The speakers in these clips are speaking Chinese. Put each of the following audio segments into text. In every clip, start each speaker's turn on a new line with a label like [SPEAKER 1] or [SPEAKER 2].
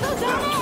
[SPEAKER 1] 都打！啊！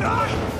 [SPEAKER 1] Nein!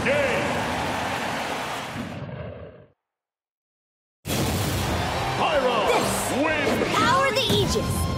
[SPEAKER 1] Pyro. This. Win. Power the Aegis.